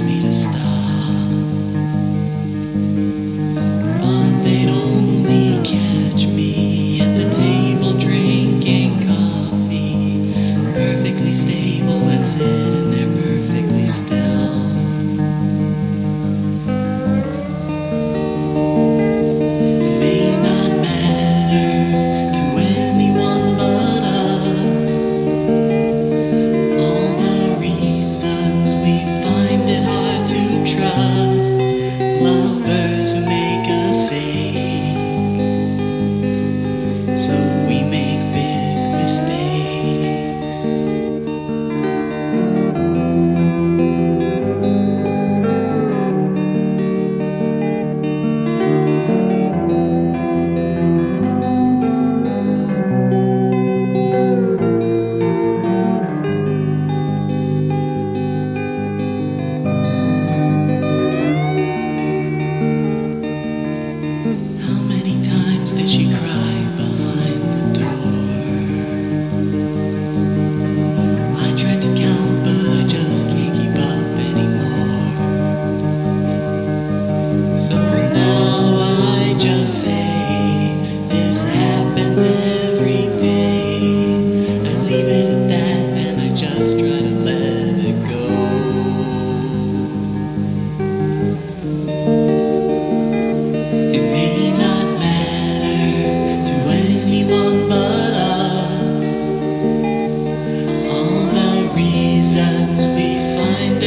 me to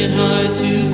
it hard to